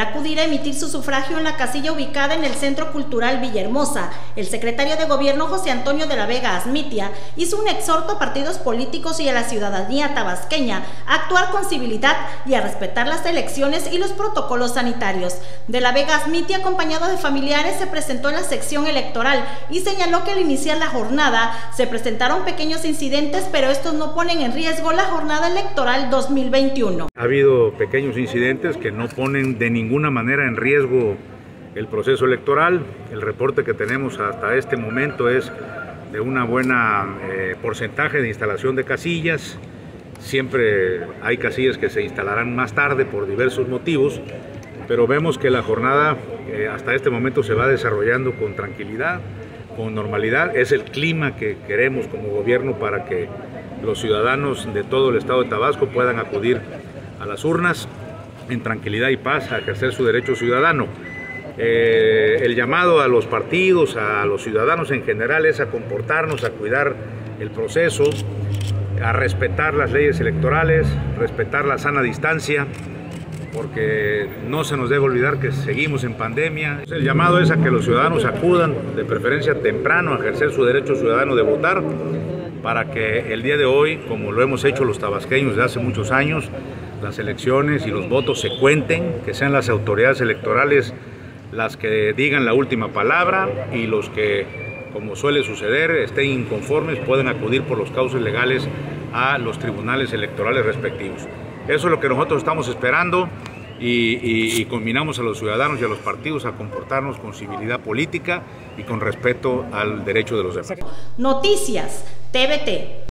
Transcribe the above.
acudir a emitir su sufragio en la casilla ubicada en el Centro Cultural Villahermosa. El secretario de Gobierno José Antonio de la Vega Asmitia hizo un exhorto a partidos políticos y a la ciudadanía tabasqueña a actuar con civilidad y a respetar las elecciones y los protocolos sanitarios. De la Vega Asmitia, acompañado de familiares, se presentó en la sección electoral y señaló que al iniciar la jornada se presentaron pequeños incidentes, pero estos no ponen en riesgo la jornada electoral 2021. Ha habido pequeños incidentes que no ponen de ninguna manera en riesgo el proceso electoral. El reporte que tenemos hasta este momento es de una buena eh, porcentaje de instalación de casillas. Siempre hay casillas que se instalarán más tarde por diversos motivos, pero vemos que la jornada eh, hasta este momento se va desarrollando con tranquilidad, con normalidad. Es el clima que queremos como gobierno para que los ciudadanos de todo el estado de Tabasco puedan acudir a las urnas en tranquilidad y paz a ejercer su derecho ciudadano. Eh, el llamado a los partidos, a los ciudadanos en general es a comportarnos, a cuidar el proceso, a respetar las leyes electorales, respetar la sana distancia, porque no se nos debe olvidar que seguimos en pandemia. El llamado es a que los ciudadanos acudan, de preferencia temprano, a ejercer su derecho ciudadano de votar, para que el día de hoy, como lo hemos hecho los tabasqueños de hace muchos años, las elecciones y los votos se cuenten, que sean las autoridades electorales las que digan la última palabra y los que, como suele suceder, estén inconformes pueden acudir por los cauces legales a los tribunales electorales respectivos. Eso es lo que nosotros estamos esperando y, combinamos a los ciudadanos y a los partidos a comportarnos con civilidad política y con respeto al derecho de los demás. Noticias TVT